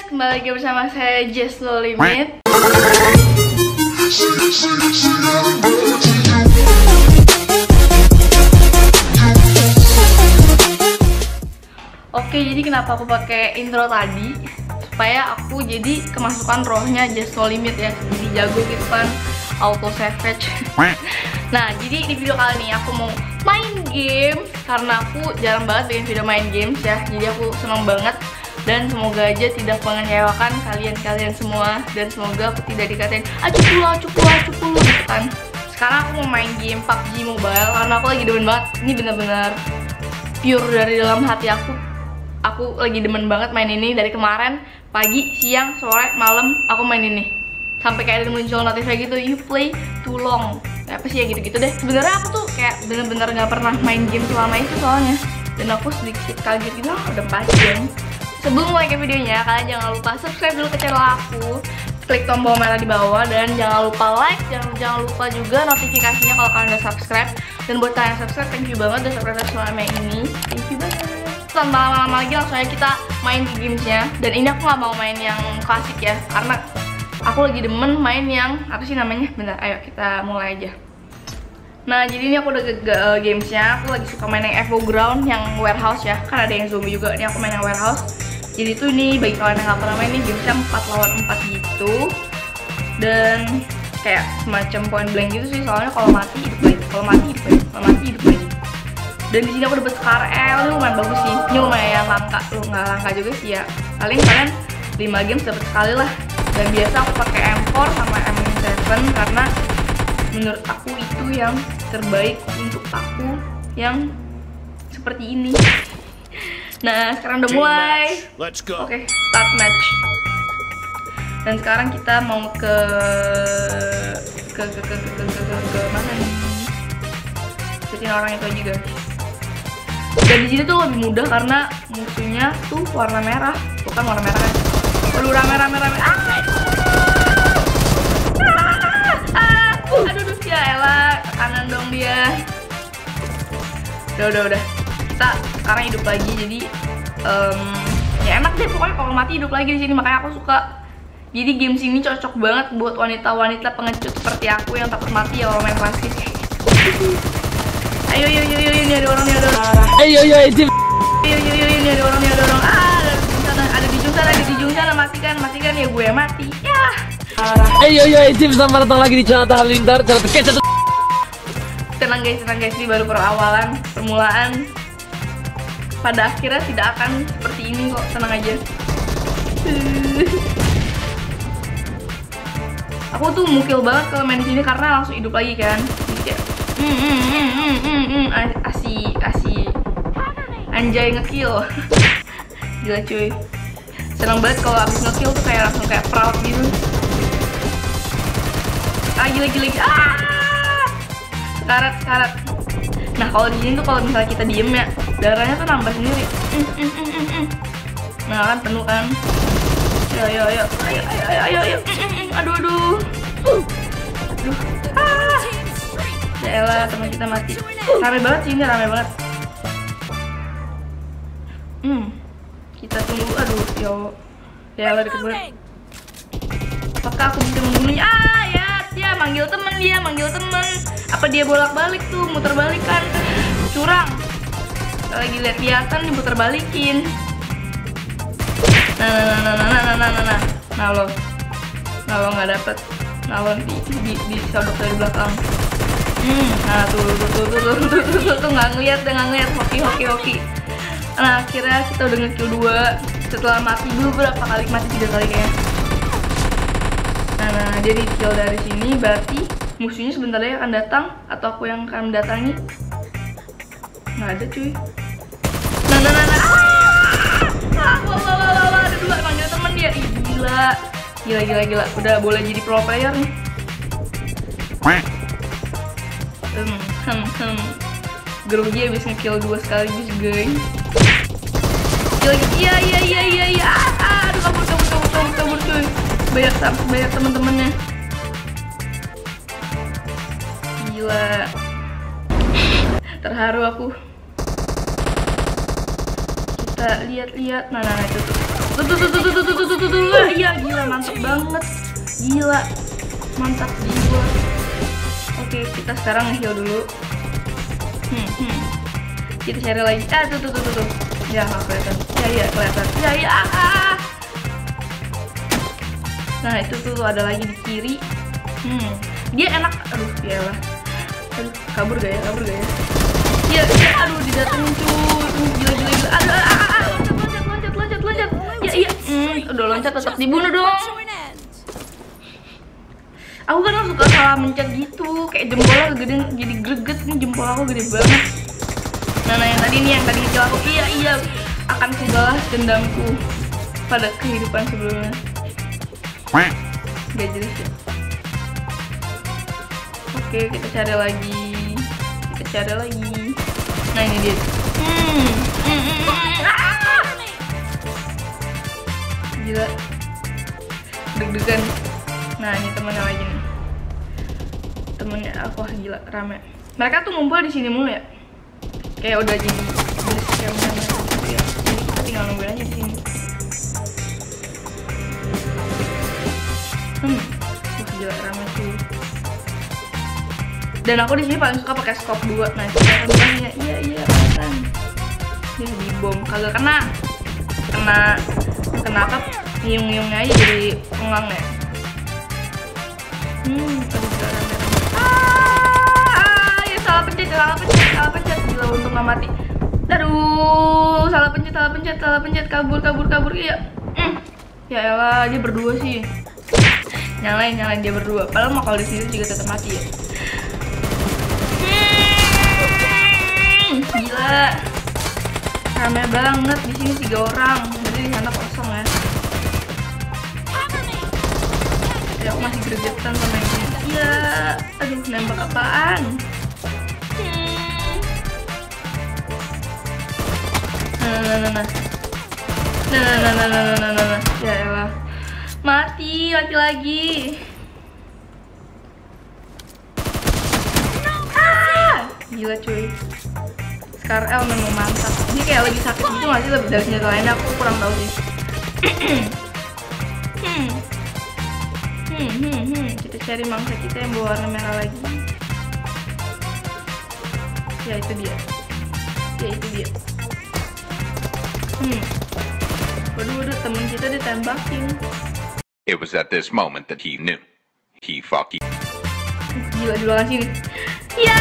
guys, kembali lagi bersama saya Just No Limit. Oke, jadi kenapa aku pakai intro tadi? Supaya aku jadi kemasukan rohnya Just No Limit ya. Jadi jago gitu kan, auto savage. nah, jadi di video kali ini aku mau main game karena aku jarang banget bikin video main games ya. Jadi aku senang banget dan semoga aja tidak mengecewakan kalian-kalian semua. Dan semoga aku tidak dikatain acuh pula, acuh pula gitu kan. Sekarang aku mau main game PUBG Mobile karena aku lagi demen banget. Ini bener-bener pure dari dalam hati aku. Aku lagi demen banget main ini dari kemarin pagi, siang, sore, malam aku main ini. Sampai kayak ada muncul notifnya gitu you play too long. Apa sih ya gitu-gitu deh. Sebenarnya aku tuh kayak bener-bener nggak pernah main game selama itu soalnya. Dan aku sedikit kaget gitu ah, udah 4 jam sebelum mulai ke videonya kalian jangan lupa subscribe dulu ke channel aku. Klik tombol merah di bawah dan jangan lupa like jangan jangan lupa juga notifikasinya kalau kalian udah subscribe. Dan buat kalian yang subscribe thank you banget udah subscribe selama ini. Thank you banget. Tanpa lama-lama lagi langsung aja kita main di gamesnya. Dan ini aku nggak mau main yang klasik ya karena aku lagi demen main yang apa sih namanya? Bentar ayo kita mulai aja. Nah jadi ini aku udah ke, uh, gamesnya. Aku lagi suka main yang Evo Ground yang warehouse ya. Kan ada yang zombie juga ini aku main yang warehouse jadi tuh ini bagi kalian yang nggak pernah main ini gamesnya 4 lawan 4 gitu. Dan kayak semacam point blank gitu sih soalnya kalau mati hidup lagi kalau mati hidup lagi kalau mati hidup lagi. Dan di sini aku dapet Scar L ini lumayan bagus sih. Ini lumayan langka lu nggak langka juga sih ya. Paling kalian 5 games dapet sekali lah. Dan biasa aku pakai M4 sama M7 karena menurut aku itu yang terbaik untuk aku yang seperti ini nah sekarang udah mulai. Let's go. oke start match. Dan sekarang kita mau ke ke ke ke ke ke, ke, ke, mana nih? Ikutin orang itu aja guys. Dan di sini tuh lebih mudah karena musuhnya tuh warna merah. Bukan warna merah kan? Waduh rame rame rame. Ah, ah, ah, aduh aduh ya elah kanan dong dia. Udah udah udah. Kita sekarang hidup lagi jadi em, ya enak deh pokoknya kalau mati hidup lagi di sini makanya aku suka jadi games ini cocok banget buat wanita-wanita pengecut seperti aku yang takut mati ya kalau main klasik ayo ayo ayo ayo ini ada orang ini ada orang Ayo yo itu Ayo, ayo, ayo, ini ada orang, ini ada orang. Ah, ada di ujung sana, ada di ujung sana. Matikan, matikan ya gue mati. Ya. Ayo yo itu selamat datang lagi di channel Halilintar channel terkece Tenang guys, tenang guys, ini baru perawalan, permulaan. Pada akhirnya tidak akan seperti ini kok, tenang aja. Aku tuh mukil banget kalau main di sini karena langsung hidup lagi kan. Kayak, hmm, hmm, hmm, a- asik, asik. Anjay ngekill. Gila cuy. Seneng banget kalau abis ngekill tuh kayak langsung kayak proud gitu. Ah gila gila. gila. Ah! Sekarat sekarat. Nah kalau di sini tuh kalau misalnya kita diem ya darahnya tuh nambah sendiri. Mm, mm, mm. Nah kan penuh kan. Ayo ayo ayo ayo ayo ayo ayo. Aduh aduh. Uh. Aduh. Ah. Ya elah teman kita mati. Rame banget sih ini rame banget. Hmm. Kita tunggu. Aduh, yo. Ya elah deket. Apakah aku bisa membunuhnya? Ah, ya, dia manggil temen dia, manggil temen. Apa dia bolak-balik tuh, muter balik kan? Curang. Lagi lihat kelihatan diputer balikin. Nah, nah, nah, nah, nah, nah, nah, nah, nah, nah, lo, nah lo nggak dapet, nah lo di di di sodok dari belakang. Hmm, nah tuh tuh tuh tuh tuh tuh tuh tuh tuh nggak ngeliat, nggak ngeliat, hoki hoki hoki. Nah akhirnya kita udah ngekill dua setelah mati beberapa kali mati tiga kali kayaknya. Nah, nah jadi kill dari sini berarti musuhnya sebentar lagi akan datang atau aku yang akan mendatangi. Nggak ada cuy. Ih, gila. Gila gila gila. Udah boleh jadi pro player nih. Hmm, hmm, hmm. Grogi habis ngekill dua sekaligus guys. Lagi. Iya iya iya iya iya. Ah, aduh kabur kabur kabur kabur kabur cuy. Banyak sam- banyak temen-temennya. Gila. Terharu aku. Kita lihat-lihat. Nah, nah, nah itu tuh tuh tuh tuh tuh tuh tuh tuh tuh tuh tuh tuh Iya gila mantap banget. Gila. Mantap jiwa. Oke, kita sekarang heal dulu. Hmm, hmm. Kita cari lagi. Ah, tuh tuh tuh tuh. tuh. Ya, nggak kelihatan. Ya, iya kelihatan. Ya, iya. Nah, itu tuh, ada lagi di kiri. Hmm. Dia enak. Aduh, iyalah. Kabur gak ya? Kabur gak ya? Iya, iya. aduh didatengin cuy. Udah loncat tetap dibunuh dong. Aku kan suka salah mencet gitu kayak jempolnya gede jadi greget nih jempol aku gede banget. Nah, nah yang tadi nih yang tadi kecil aku iya iya akan kubalas dendamku pada kehidupan sebelumnya. Gak jelas ya. Oke kita cari lagi. Kita cari lagi. Nah ini dia. Hmm. Hmm, hmm, hmm. Ah! Gila deg-degan. Nah ini temennya lagi nih. Temennya aku wah gila rame. Mereka tuh ngumpul di sini mulu ya? Kayak udah jadi kayak mereka gitu ya. Jadi tinggal nungguin aja di sini. Hmm wah gila rame tuh dan aku di sini paling suka pakai scope 2 nah kita akan ya iya iya kan ya di bom. Kagak kena kena kena apa nyiung-nyiungnya aja jadi pengang ya. Hmm aduh rame ah ya salah pencet salah pencet salah pencet. Gila untuk nggak mati. Aduh salah pencet salah pencet salah pencet. Kabur kabur kabur. Iya. Hmm. ya elah dia berdua sih. Nyalain nyalain dia berdua. Padahal mau kalau di sini juga tetap mati ya. Hmm, gila. Rame banget. Di sini tiga orang. Jadi di sana kosong aku masih gregetan sama ini. Iya. Aduh nembak apaan? Hmm. nah nah nah nah nah nah nah nah nah nah nah nah ya elah mati mati lagi. Ah! Gila cuy. Scar L memang mantap. Dia kayak lagi sakit gitu nggak sih? Lebih dari senjata lainnya aku kurang tahu sih. Hmm. Hmm, hmm, hmm. kita cari mangsa kita yang berwarna merah lagi. Ya itu dia. Ya itu dia. Hmm. Waduh waduh temen kita ditembakin. It was at this moment that he knew. He fucking gila di belakang sini. Ya!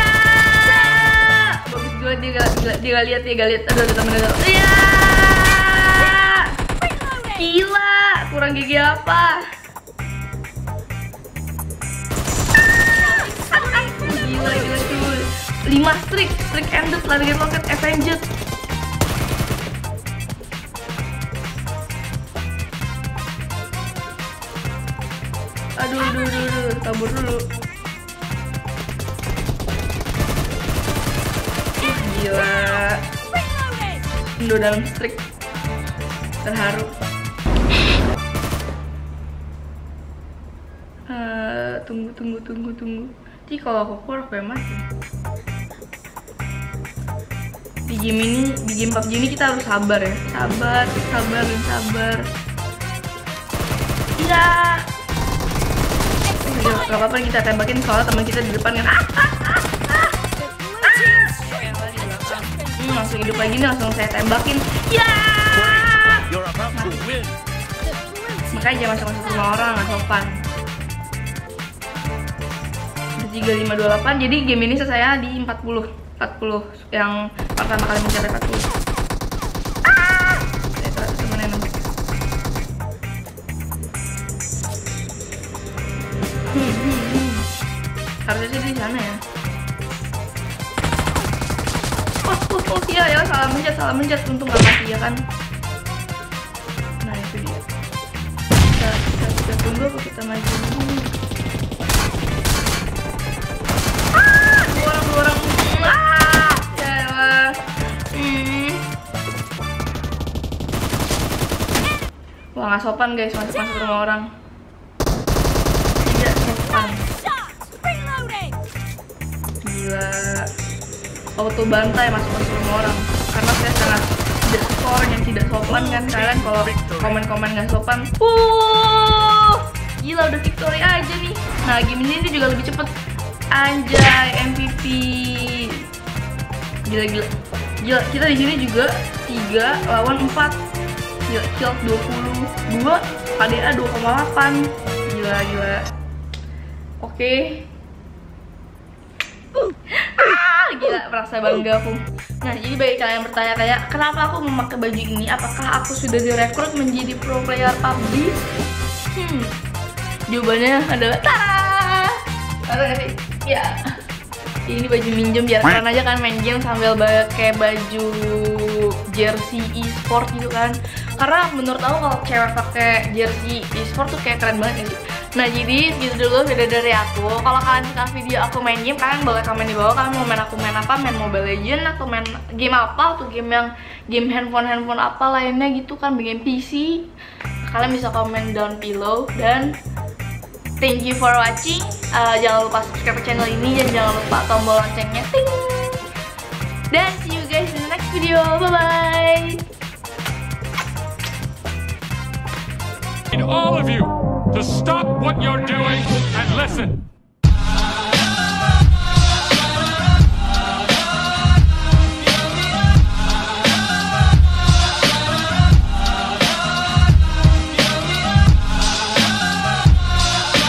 Bagus gue dia gak dia, dia lihat dia gak lihat. Aduh ada temen ada ya! Gila! Kurang gigi apa 5 streak streak ended lari rocket avenged aduh aduh aduh, aduh. kabur dulu. Ih, gila. Indo dalam strik terharu. Eh, tunggu tunggu tunggu tunggu. Nanti kalau aku keluar aku yang mati game ini di game PUBG ini kita harus sabar ya. Sabar sabar dan sabar. Iya. Udah, gak apa-apa kita tembakin soalnya teman kita di depan kan. Ah, ah, ah, ah. Hmm, langsung hidup lagi nih langsung saya tembakin. Ya makanya jangan masuk masuk rumah orang nggak sopan. Tiga lima dua delapan jadi game ini saya di 40 40 yang pertama kali mencapai 40 ah! Ya. Oh oh oh iya ya salah mencet salah mencet. Untung gak mati ya kan? Nah itu dia. Kita, kita, kita tunggu kita maju dulu wah nggak sopan guys masuk masuk rumah orang. Tidak sopan. Gila. Auto bantai masuk masuk rumah orang. Karena saya sangat tidak orang yang tidak sopan kan kalian kalau komen-komen nggak sopan. Uh gila udah victory aja nih. Nah game ini juga lebih cepet. Anjay MVP gila gila. Gila kita di sini juga 3 lawan 4 gila kill 22 KDA 2,8 gila gila. Oke. Ah, gila merasa bangga aku. Nah jadi bagi kalian yang bertanya-tanya kenapa aku memakai baju ini? Apakah aku sudah direkrut menjadi pro player PUBG hmm. Jawabannya adalah nggak sih ya. Ini baju minjem biar keren aja kan main game sambil pakai baju jersey e-sport gitu kan karena menurut aku kalau cewek pakai jersey e-sport tuh kayak keren banget gitu nah jadi gitu dulu video dari aku kalau kalian suka video aku main game kalian boleh komen di bawah kalian mau main aku main apa main mobile legend atau main game apa atau game yang game handphone handphone apa lainnya gitu kan game PC kalian bisa komen down below dan Thank you for watching. Uh, jangan lupa subscribe channel ini dan jangan lupa tombol loncengnya. Ting. Dan see you guys in the next video. Bye all of you to stop what you're doing and listen.